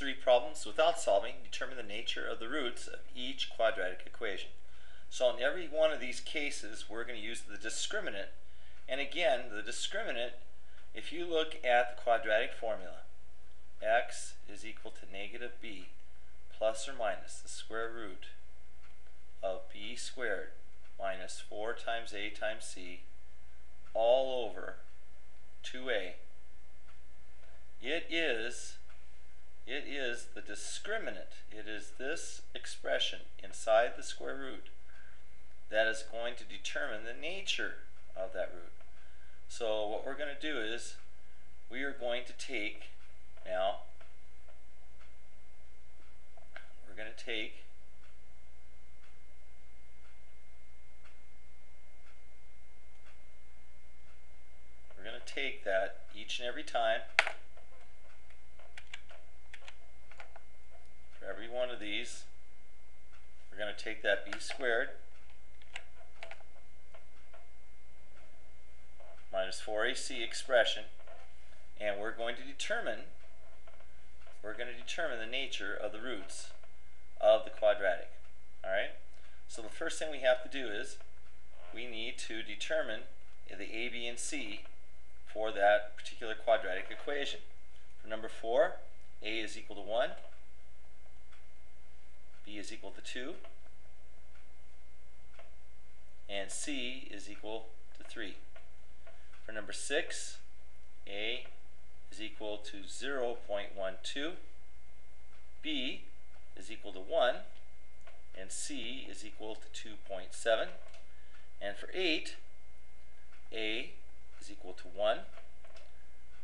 three problems without solving, determine the nature of the roots of each quadratic equation. So in every one of these cases, we're going to use the discriminant. And again, the discriminant, if you look at the quadratic formula, x is equal to negative b plus or minus the square root of b squared minus 4 times a times c all over 2a. It is discriminant. It is this expression inside the square root that is going to determine the nature of that root. So what we're going to do is we are going to take now we're going to take we're going to take that each and every time for every one of these we're going to take that b squared. Minus 4ac expression. And we're going to determine we're going to determine the nature of the roots of the quadratic alright so the first thing we have to do is we need to determine the a, b, and c for that particular quadratic equation. For number 4 a is equal to 1 is equal to 2 and c is equal to 3 for number 6, A is equal to 0.12, B is equal to 1, and C is equal to 2.7. And for 8, A is equal to 1,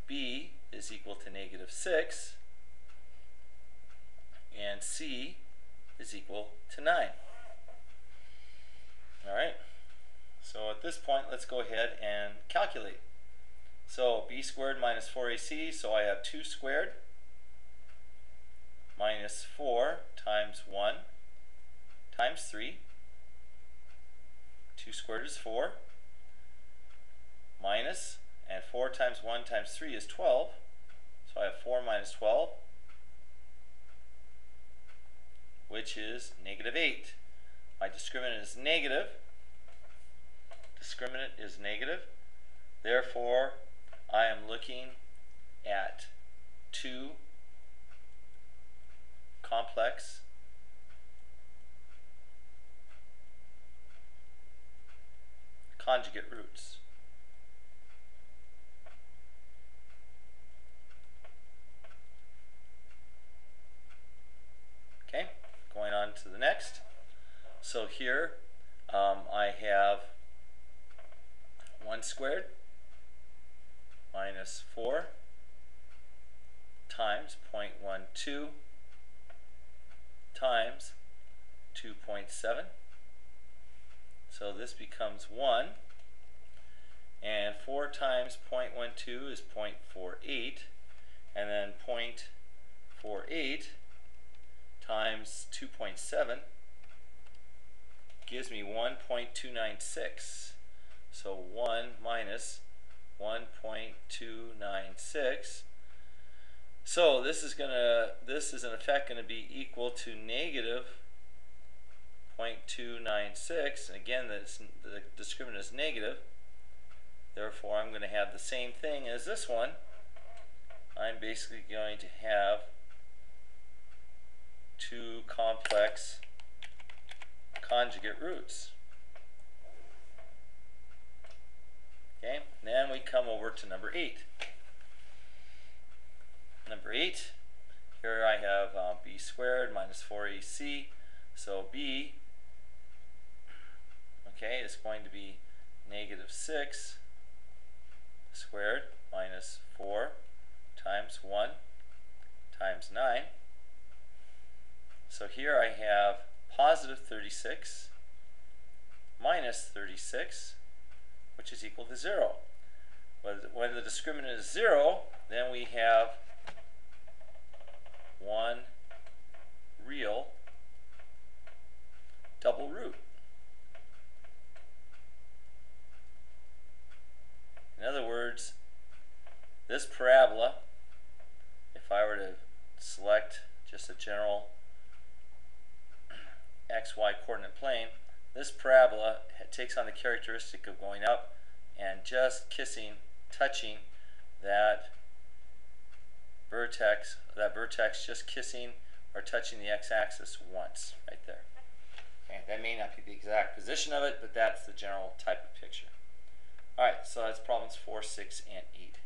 B is equal to negative 6, and C is equal to 9. All right. So at this point, let's go ahead and calculate. So b squared minus 4ac, so I have 2 squared minus 4 times 1 times 3. 2 squared is 4 minus, and 4 times 1 times 3 is 12. So I have 4 minus 12, which is negative 8. My discriminant is negative, discriminant is negative. Therefore, I am looking at two complex conjugate roots. Okay, going on to the next. So here um, I have 1 squared minus 4 times 0.12 times 2.7. So this becomes 1. And 4 times 0.12 is 0.48. And then 0.48 times 2.7 gives me 1.296. So 1 minus 1.296. So this is gonna this is in effect going to be equal to negative 0.296. And again, the discriminant is negative. Therefore, I'm going to have the same thing as this one. I'm basically going to have two complex conjugate roots. Okay, then we come over to number 8. Number 8, here I have uh, b squared minus 4ac. So b, okay, is going to be negative 6 squared minus 4 times 1 times 9. So here I have positive 36 minus 36 which is equal to 0. When the discriminant is 0, then we have one real double root. In other words, this parabola, if I were to select just a general xy coordinate plane, this parabola takes on the characteristic of going up and just kissing, touching that vertex, that vertex just kissing or touching the x-axis once, right there. Okay, that may not be the exact position of it, but that's the general type of picture. Alright, so that's problems four, six, and eight.